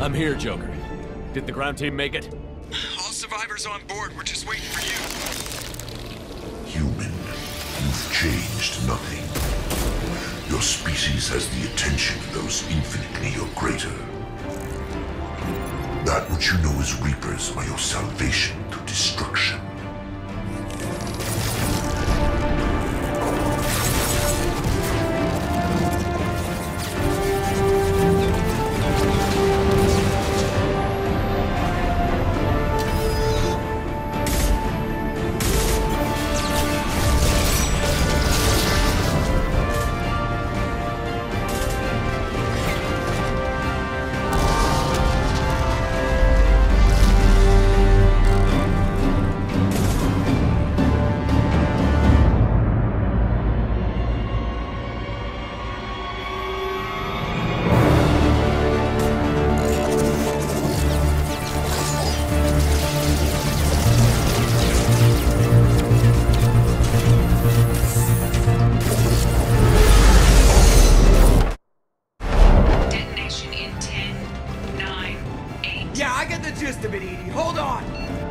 I'm here, Joker. Did the ground team make it? All survivors on board. We're just waiting for you. Human, you've changed nothing. Your species has the attention of those infinitely or greater. That which you know as Reapers are your salvation to destruction. Yeah, I get the gist of it, EDI. Hold on.